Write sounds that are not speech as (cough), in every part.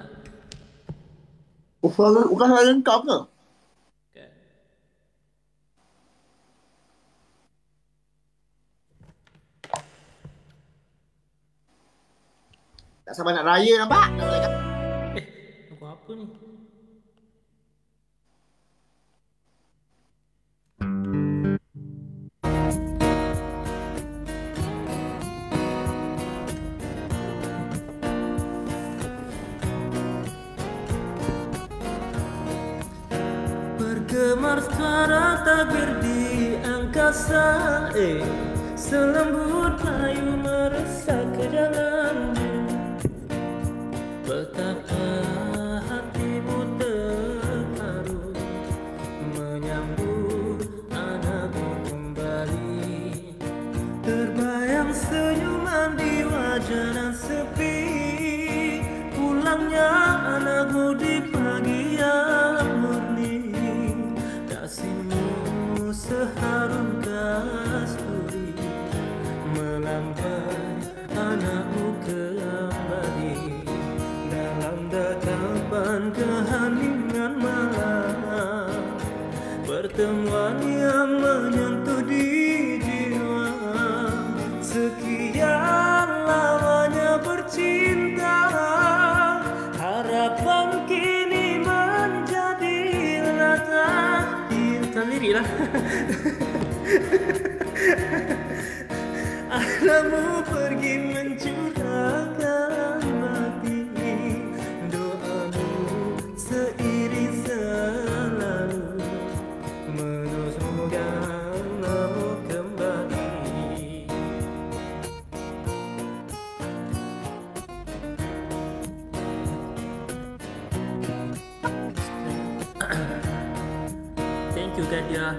lah suara, bukan suara kau ke? Kan? Tak sabar nak raya nampak? Eh, aku apa ni? Suara tabir di angkasa eh Selembut layu meresap ke dalammu Betapa hatimu terharu Menyambut anakmu kembali. Terbayang senyuman di wajah dan sepi Pertemuan yang menyentuh di jiwa. Sekian lamanya bercinta. Harapan kini menjadi rata. Tak lirik (laughs) Kadia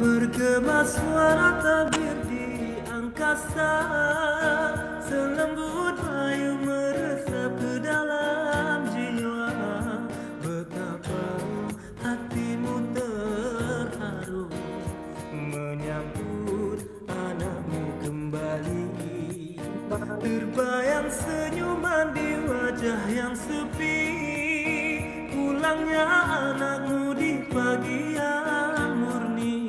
Bergema suara tabir di angkasa Terbayang senyuman di wajah yang sepi. Pulangnya anakmu di pagi yang murni.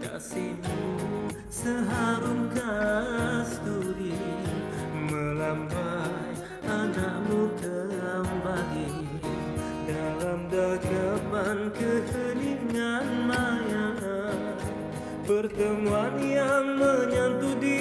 Kasihmu seharum kasturi Melambai anakmu kembali. Dalam dekapan keheningan maya. Pertemuan yang menyentuh di